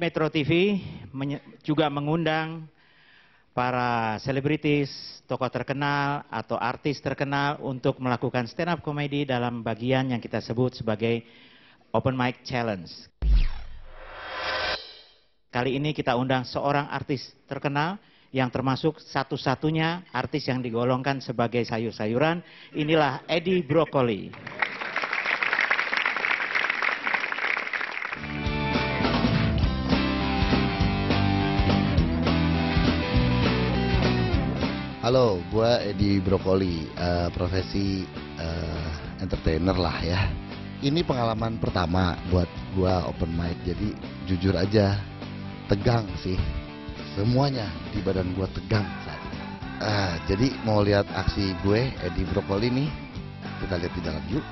Metro TV juga mengundang para selebritis, tokoh terkenal atau artis terkenal untuk melakukan stand up comedy dalam bagian yang kita sebut sebagai Open Mic Challenge. Kali ini kita undang seorang artis terkenal yang termasuk satu-satunya artis yang digolongkan sebagai sayur-sayuran. Inilah Eddie Brokoli. Halo, gua Edi Brokoli, eh, profesi eh, entertainer lah ya. Ini pengalaman pertama buat gua open mic, jadi jujur aja tegang sih. Semuanya di badan gua tegang saat ini. Ah, jadi mau lihat aksi gue Edi Brokoli nih, kita lihat di dalam yuk.